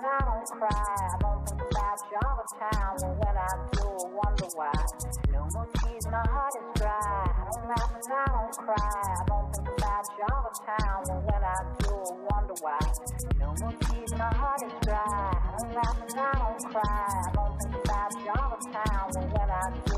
I don't cry. I don't think about you all the time. But when I do, I wonder why. No more tears, my heart is dry. I don't laugh and I don't cry. I don't think about you all the time. But when I do, I wonder why. No more tears, my heart is dry. I don't laugh and I don't cry. I don't think about you all the time. But when I do,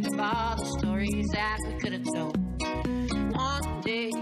think of all the stories that we could have told. One day,